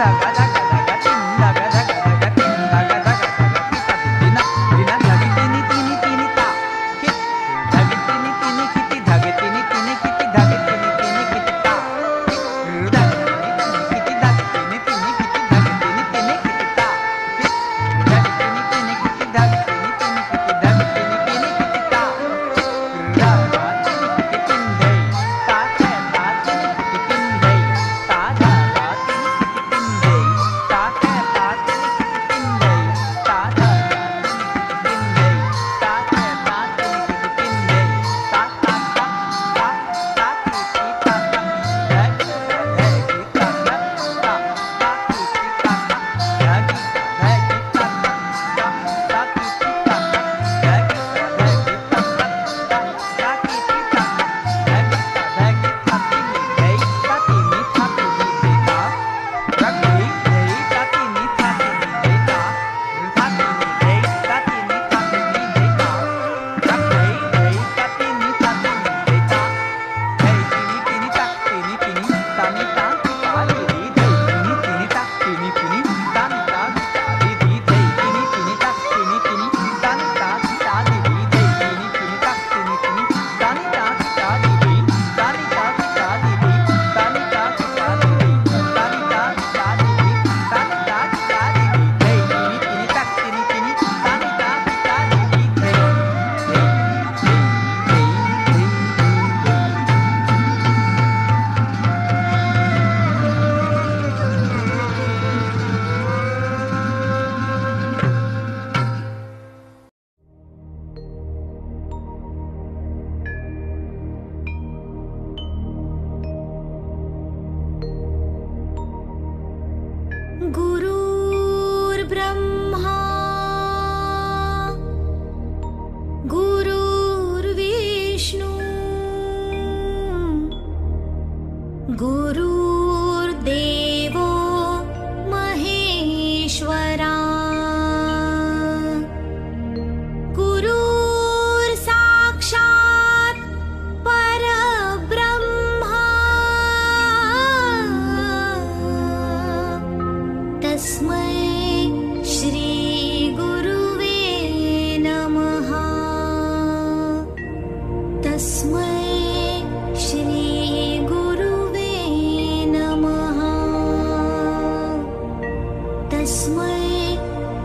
なかな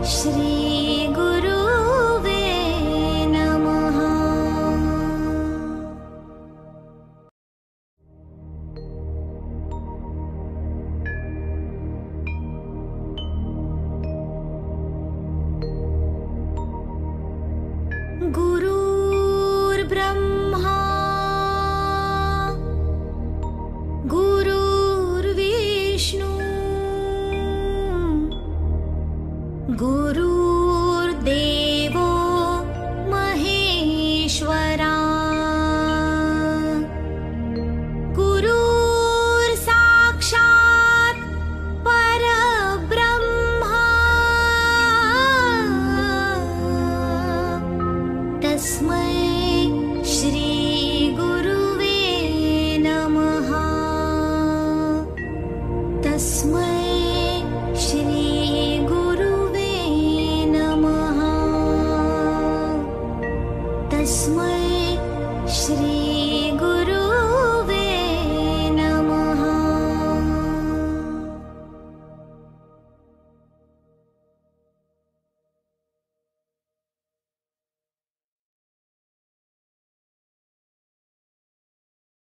Shri be Christmas.